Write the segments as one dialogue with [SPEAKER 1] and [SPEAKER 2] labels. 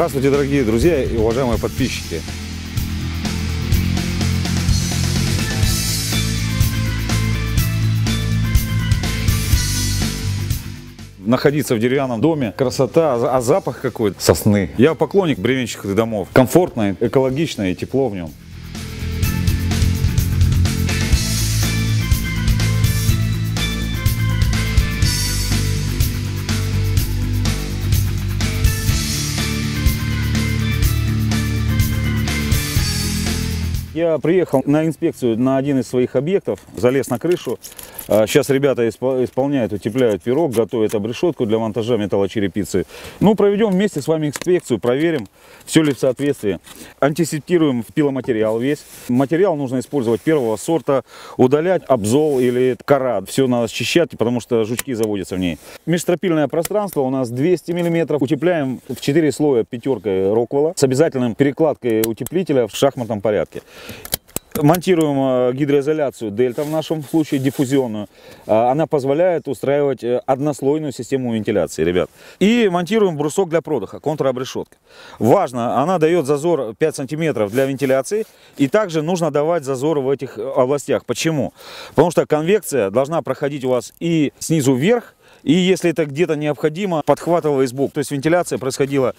[SPEAKER 1] Здравствуйте, дорогие друзья и уважаемые подписчики. находиться в деревянном доме, красота, а запах какой-то сосны. Я поклонник бревенчатых домов. Комфортно, экологично и тепло в нем. Я приехал на инспекцию на один из своих объектов, залез на крышу. Сейчас ребята исполняют, утепляют пирог, готовят обрешетку для монтажа металлочерепицы. Ну, проведем вместе с вами инспекцию, проверим, все ли в соответствии. Антисептируем пиломатериал весь. Материал нужно использовать первого сорта, удалять обзол или кора. Все надо счищать, потому что жучки заводятся в ней. Межстропильное пространство у нас 200 мм. Утепляем в 4 слоя пятеркой Роквелла с обязательным перекладкой утеплителя в шахматном порядке. Монтируем э, гидроизоляцию дельта, в нашем случае диффузионную. Э, она позволяет устраивать э, однослойную систему вентиляции, ребят. И монтируем брусок для продыха, контробрешетка. Важно, она дает зазор 5 сантиметров для вентиляции. И также нужно давать зазор в этих областях. Почему? Потому что конвекция должна проходить у вас и снизу вверх, и если это где-то необходимо, подхватывала сбоку. То есть вентиляция происходила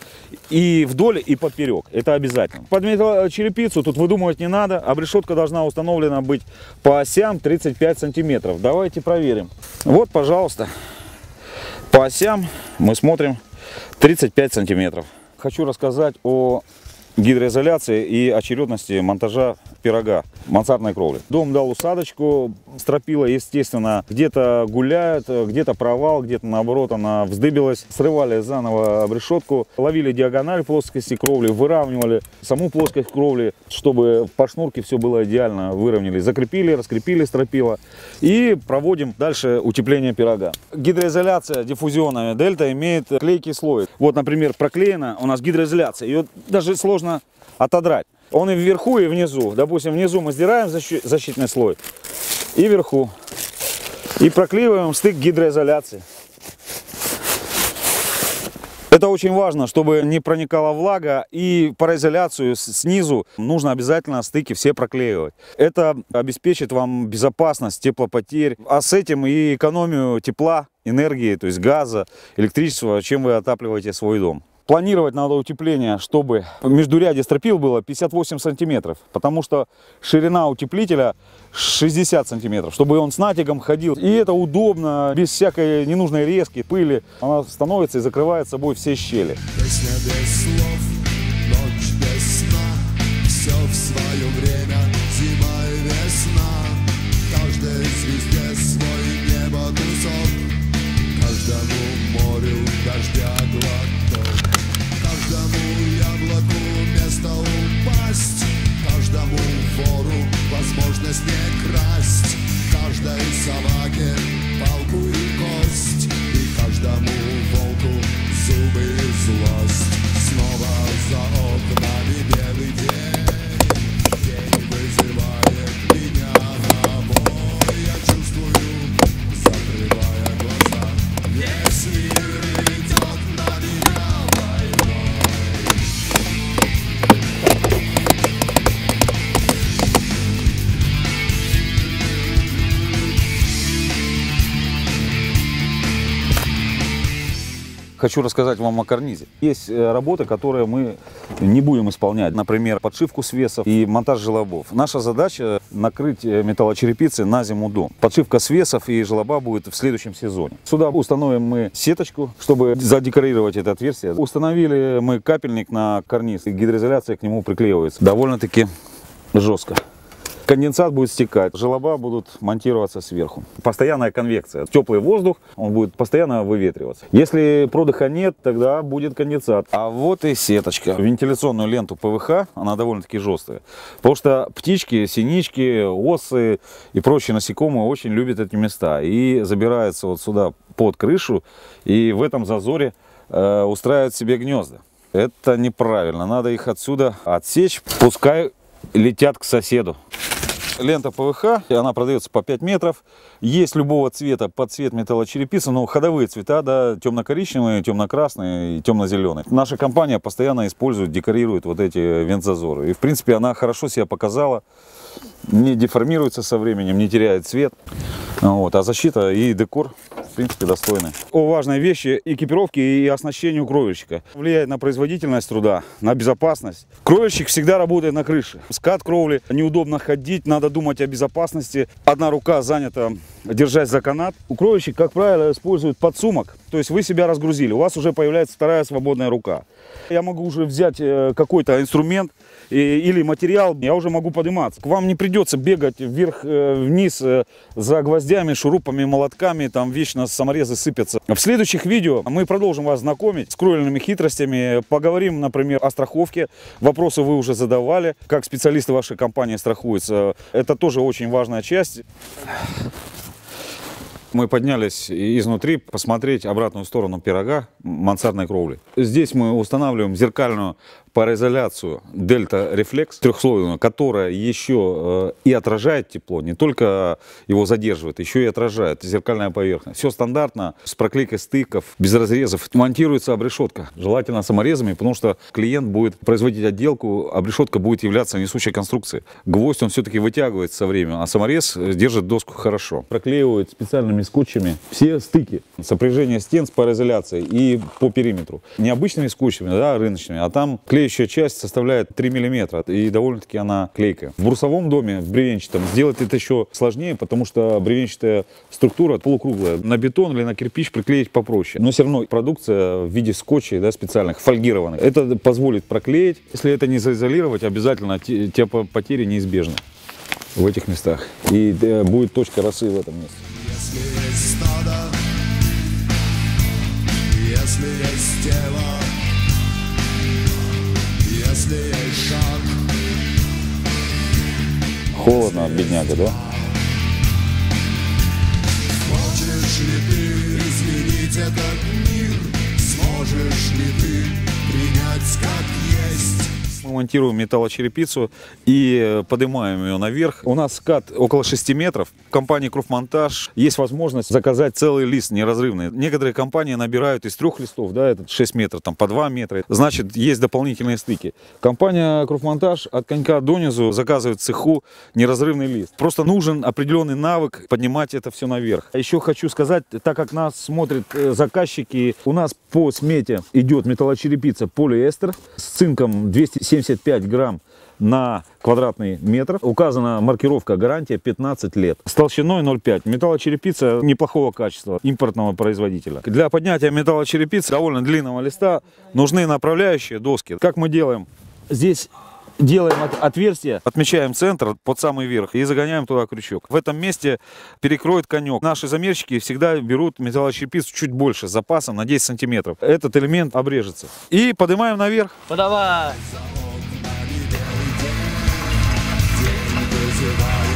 [SPEAKER 1] и вдоль, и поперек. Это обязательно. Под черепицу тут выдумывать не надо. Обрешетка должна установлена быть по осям 35 сантиметров. Давайте проверим. Вот, пожалуйста, по осям мы смотрим 35 сантиметров. Хочу рассказать о гидроизоляции и очередности монтажа пирога мансардной кровли. Дом дал усадочку, стропила, естественно, где-то гуляют, где-то провал, где-то наоборот она вздыбилась. Срывали заново обрешетку, ловили диагональ плоскости кровли, выравнивали саму плоскость кровли, чтобы по шнурке все было идеально, выровняли. Закрепили, раскрепили стропила и проводим дальше утепление пирога. Гидроизоляция диффузионная дельта имеет клейкий слой. Вот, например, проклеена у нас гидроизоляция. Ее даже сложно отодрать. Он и вверху, и внизу. Допустим, внизу мы сдираем защитный слой, и вверху. И проклеиваем стык гидроизоляции. Это очень важно, чтобы не проникала влага и пароизоляцию снизу нужно обязательно стыки все проклеивать. Это обеспечит вам безопасность теплопотерь, а с этим и экономию тепла, энергии, то есть газа, электричества, чем вы отапливаете свой дом. Планировать надо утепление, чтобы междурядье стропил было 58 сантиметров, потому что ширина утеплителя 60 сантиметров, чтобы он с натягом ходил. И это удобно, без всякой ненужной резки, пыли. Она становится и закрывает собой все щели. Песня без слов, хочу рассказать вам о карнизе. Есть э, работы, которые мы не будем исполнять. Например, подшивку свесов и монтаж желобов. Наша задача накрыть э, металлочерепицей на зиму дом. Подшивка свесов и желоба будет в следующем сезоне. Сюда установим мы сеточку, чтобы задекорировать это отверстие. Установили мы капельник на карниз, и гидроизоляция к нему приклеивается. Довольно-таки жестко конденсат будет стекать, желоба будут монтироваться сверху. Постоянная конвекция. Теплый воздух, он будет постоянно выветриваться. Если продыха нет, тогда будет конденсат. А вот и сеточка. Вентиляционную ленту ПВХ, она довольно-таки жесткая. Потому что птички, синички, осы и прочие насекомые очень любят эти места. И забираются вот сюда под крышу и в этом зазоре э, устраивают себе гнезда. Это неправильно. Надо их отсюда отсечь. Пускай летят к соседу. Лента ПВХ, она продается по 5 метров. Есть любого цвета под цвет металлочерепицы, но ходовые цвета, да, темно-коричневые, темно-красные и темно-зеленые. Наша компания постоянно использует, декорирует вот эти вентзазоры. И, в принципе, она хорошо себя показала, не деформируется со временем, не теряет цвет. Вот, а защита и декор в принципе, достойны. О важной вещи экипировки и оснащению кровельщика. Влияет на производительность труда, на безопасность. Кровельщик всегда работает на крыше. Скат кровли, неудобно ходить, надо думать о безопасности. Одна рука занята держать за канат. У кровельщик, как правило, используют подсумок. То есть вы себя разгрузили, у вас уже появляется вторая свободная рука. Я могу уже взять э, какой-то инструмент или материал, я уже могу подниматься. К вам не придется бегать вверх-вниз э, э, за гвоздями, шурупами, молотками, там вечно саморезы сыпятся. В следующих видео мы продолжим вас знакомить с кровельными хитростями, поговорим, например, о страховке. Вопросы вы уже задавали, как специалисты вашей компании страхуются. Это тоже очень важная часть. Мы поднялись изнутри посмотреть обратную сторону пирога мансардной кровли. Здесь мы устанавливаем зеркальную пароизоляцию Дельта Reflex трехслойную, которая еще э, и отражает тепло, не только его задерживает, еще и отражает зеркальная поверхность. Все стандартно, с проклейкой стыков, без разрезов. Монтируется обрешетка, желательно саморезами, потому что клиент будет производить отделку, обрешетка будет являться несущей конструкцией. Гвоздь он все-таки вытягивает со временем, а саморез держит доску хорошо. Проклеивают специальными скотчами все стыки, сопряжение стен с пароизоляцией и по периметру. Не обычными скотчами, да, рыночными, а там клей клеющая часть составляет 3 миллиметра, и довольно-таки она клейкая. В брусовом доме, в бревенчатом, сделать это еще сложнее, потому что бревенчатая структура полукруглая. На бетон или на кирпич приклеить попроще. Но все равно продукция в виде скотчей да, специальных, фольгированных. Это позволит проклеить. Если это не заизолировать, обязательно те потери неизбежны в этих местах. И э, будет точка росы в этом месте. Если есть стадо, если есть тело, Холодно, бедняга, да? Хочешь ли ты изменить этот мир? Сможешь ли ты принять как есть? Мы монтируем металлочерепицу и поднимаем ее наверх. У нас скат около 6 метров. В компании Круфмонтаж есть возможность заказать целый лист неразрывный. Некоторые компании набирают из трех листов, да, этот 6 метров, там по 2 метра. Значит, есть дополнительные стыки. Компания Круфмонтаж от конька донизу заказывает цеху неразрывный лист. Просто нужен определенный навык поднимать это все наверх. Еще хочу сказать, так как нас смотрят э, заказчики, у нас по смете идет металлочерепица полиэстер с цинком 270 75 грамм на квадратный метр. Указана маркировка гарантия 15 лет. С толщиной 0,5. Металлочерепица неплохого качества, импортного производителя. Для поднятия металлочерепицы довольно длинного листа нужны направляющие доски. Как мы делаем? Здесь делаем отверстие, отмечаем центр под самый верх и загоняем туда крючок. В этом месте перекроет конек. Наши замерщики всегда берут металлочерепицу чуть больше, с запасом на 10 сантиметров. Этот элемент обрежется. И поднимаем наверх.
[SPEAKER 2] Подавай! is your.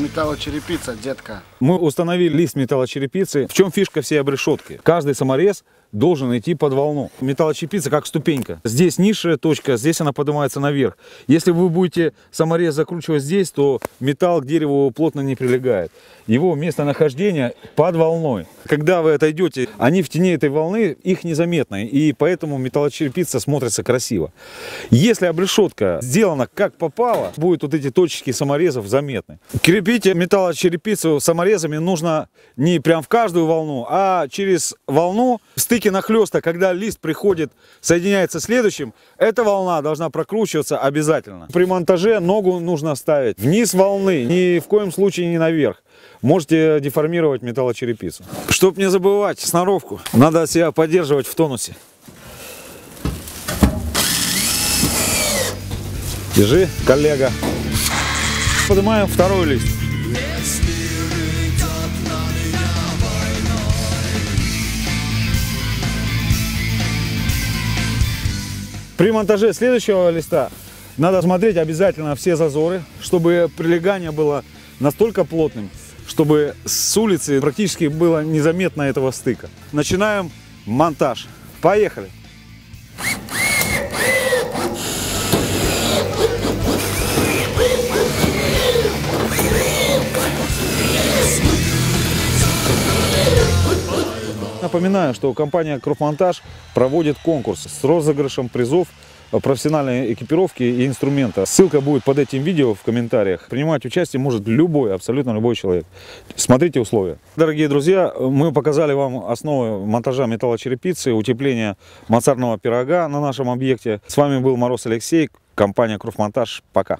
[SPEAKER 2] Металлочерепица, детка.
[SPEAKER 1] Мы установили лист металлочерепицы. В чем фишка всей обрешетки? Каждый саморез должен идти под волну. Металлочепица как ступенька. Здесь низшая точка, здесь она поднимается наверх. Если вы будете саморез закручивать здесь, то металл к дереву плотно не прилегает. Его местонахождение под волной. Когда вы отойдете, они в тени этой волны, их незаметно. И поэтому металлочерепица смотрится красиво. Если обрешетка сделана как попало, будут вот эти точки саморезов заметны. Крепить металлочерепицу саморезами нужно не прям в каждую волну, а через волну стык стыке нахлеста, когда лист приходит, соединяется с следующим, эта волна должна прокручиваться обязательно. При монтаже ногу нужно ставить вниз волны, ни в коем случае не наверх. Можете деформировать металлочерепицу. Чтоб не забывать сноровку, надо себя поддерживать в тонусе. Держи, коллега. Поднимаем второй лист. При монтаже следующего листа надо смотреть обязательно все зазоры, чтобы прилегание было настолько плотным, чтобы с улицы практически было незаметно этого стыка. Начинаем монтаж. Поехали! Напоминаю, что компания Крофмонтаж проводит конкурс с розыгрышем призов профессиональной экипировки и инструмента. Ссылка будет под этим видео в комментариях. Принимать участие может любой, абсолютно любой человек. Смотрите условия. Дорогие друзья, мы показали вам основы монтажа металлочерепицы, утепления мансардного пирога на нашем объекте. С вами был Мороз Алексей, компания Крофмонтаж. Пока.